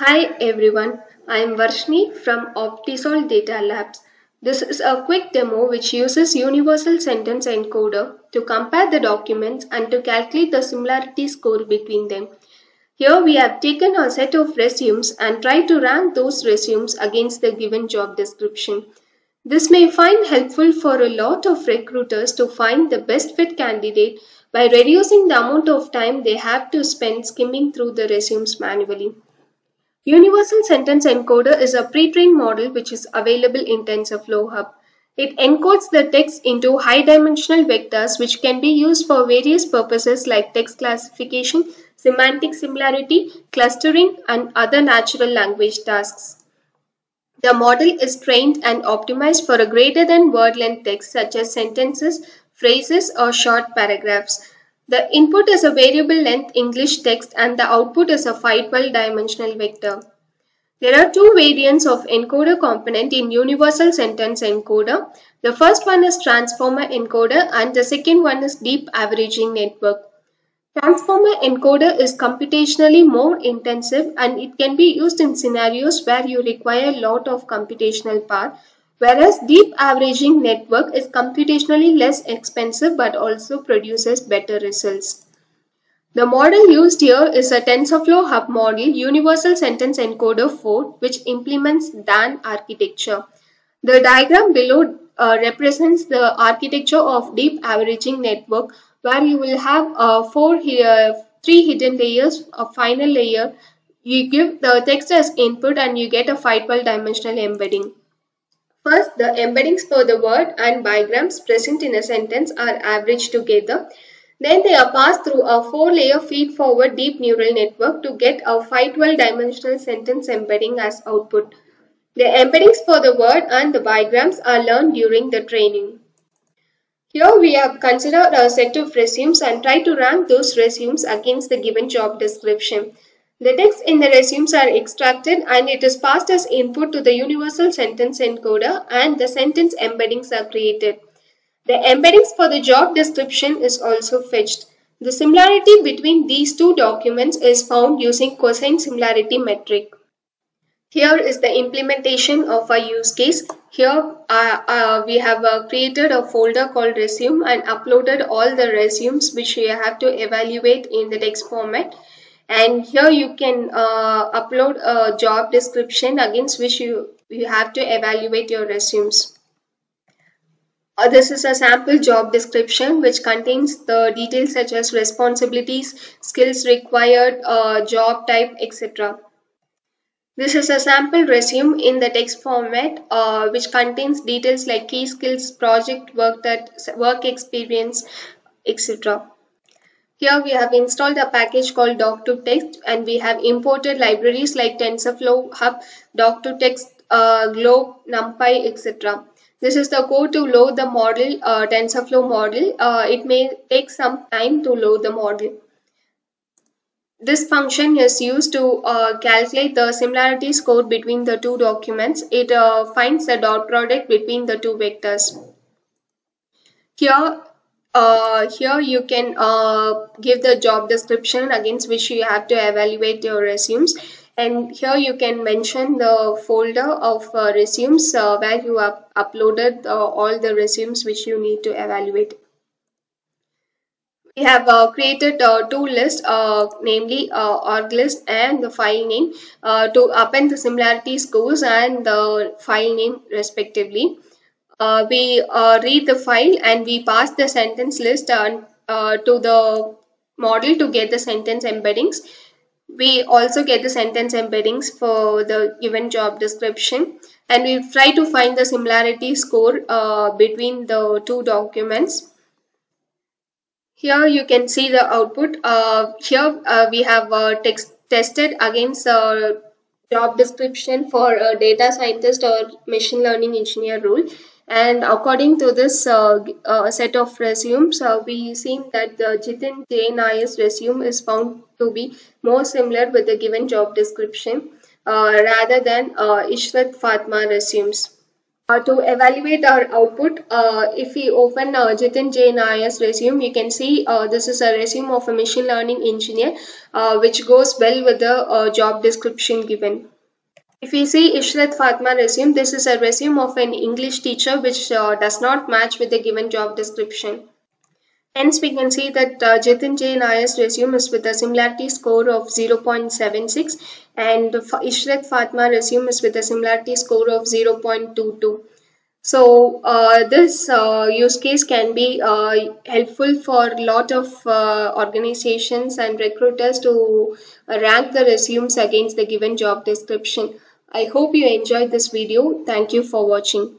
Hi everyone, I am Varshni from Optisol Data Labs. This is a quick demo which uses Universal Sentence Encoder to compare the documents and to calculate the similarity score between them. Here we have taken a set of resumes and tried to rank those resumes against the given job description. This may find helpful for a lot of recruiters to find the best fit candidate by reducing the amount of time they have to spend skimming through the resumes manually. Universal Sentence Encoder is a pre-trained model which is available in TensorFlow Hub. It encodes the text into high-dimensional vectors which can be used for various purposes like text classification, semantic similarity, clustering, and other natural language tasks. The model is trained and optimized for a greater than word length text such as sentences, phrases, or short paragraphs. The input is a variable length English text and the output is a 512 dimensional vector. There are two variants of encoder component in Universal Sentence Encoder. The first one is Transformer Encoder and the second one is Deep Averaging Network. Transformer encoder is computationally more intensive and it can be used in scenarios where you require a lot of computational power whereas deep averaging network is computationally less expensive but also produces better results. The model used here is a TensorFlow Hub model Universal Sentence Encoder 4 which implements DAN architecture. The diagram below uh, represents the architecture of deep averaging network where you will have uh, four here, three hidden layers, a final layer. You give the text as input and you get a 512 dimensional embedding. First, the embeddings for the word and bigrams present in a sentence are averaged together. Then they are passed through a four-layer feed-forward deep neural network to get a 512-dimensional sentence embedding as output. The embeddings for the word and the bigrams are learned during the training. Here we have considered a set of resumes and try to rank those resumes against the given job description. The text in the resumes are extracted and it is passed as input to the universal sentence encoder and the sentence embeddings are created. The embeddings for the job description is also fetched. The similarity between these two documents is found using cosine similarity metric. Here is the implementation of a use case. Here uh, uh, we have uh, created a folder called resume and uploaded all the resumes which we have to evaluate in the text format and here you can uh, upload a job description against which you, you have to evaluate your resumes. Uh, this is a sample job description which contains the details such as responsibilities, skills required, uh, job type, etc. This is a sample resume in the text format uh, which contains details like key skills, project work, that, work experience, etc. Here we have installed a package called doc2text and we have imported libraries like TensorFlow, Hub, doc2text, uh, Glob, NumPy, etc. This is the code to load the model, uh, TensorFlow model. Uh, it may take some time to load the model. This function is used to uh, calculate the similarity score between the two documents. It uh, finds the dot product between the two vectors. Here uh, here you can uh, give the job description against which you have to evaluate your resumes and here you can mention the folder of uh, resumes uh, where you have uploaded uh, all the resumes which you need to evaluate. We have uh, created two lists, namely org list and the file name to append the similarity scores and the file name respectively uh, we uh, read the file and we pass the sentence list uh, uh, to the model to get the sentence embeddings. We also get the sentence embeddings for the given job description and we try to find the similarity score uh, between the two documents. Here you can see the output. Uh, here we have text tested against job description for a data scientist or machine learning engineer role and according to this uh, uh, set of resumes, uh, we see that the Jitin J. Nayar's resume is found to be more similar with the given job description uh, rather than uh, Ishrat Fatma resumes. Uh, to evaluate our output, uh, if we open uh, Jitin J. Nayar's resume, you can see this is a resume of a machine learning engineer, which goes well with the job description given. If we see Ishrat Fatma resume, this is a resume of an English teacher which uh, does not match with the given job description. Hence, we can see that uh, Jitin J. Nayar's resume is with a similarity score of 0.76 and Ishrat Fatma resume is with a similarity score of 0.22. So uh, this uh, use case can be uh, helpful for a lot of uh, organizations and recruiters to rank the resumes against the given job description. I hope you enjoyed this video. Thank you for watching.